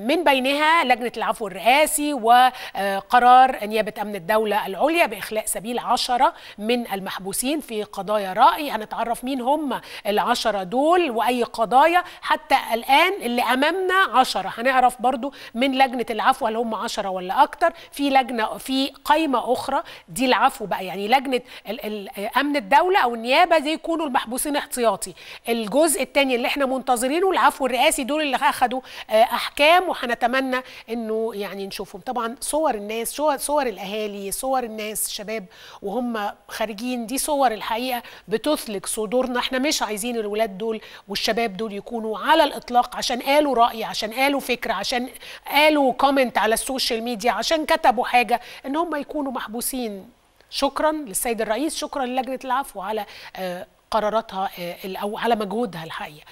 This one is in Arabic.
من بينها لجنة العفو الرئاسي وقرار نيابة أمن الدولة العليا بإخلاء سبيل عشرة من المحبوسين في قضايا رأي. هنتعرف مين هم العشرة دول وأي قضايا. حتى الآن اللي أمامنا عشرة. هنعرف برضو من لجنة العفو هل هم عشرة ولا أكتر. في لجنة في قائمه أخرى. دي العفو بقى. يعني لجنة ال- ال- أمن الدولة أو النيابة دي يكونوا المحبوسين احتياطي. الجزء الثاني اللي إحنا منتظرينه العفو الرئاسي دول اللي اخذوا آه، احكام وهنتمنى إنه يعني نشوفهم. طبعا صور الناس صور صور الأهالي صور الناس شباب وهم خارجين. دي صور الحقيقة بتثلج صدورنا. إحنا مش عايزين الولاد دول والشباب دول يكونوا على الإطلاق عشان قالوا رأي عشان قالوا فكرة عشان قالوا comment على ال social media عشان كتبوا حاجة إن هم يكونوا محبوسين. شكرا للسيد الرئيس شكرا للجنة العفو على آه، قراراتها آه، أو على مجهودها الحقيقة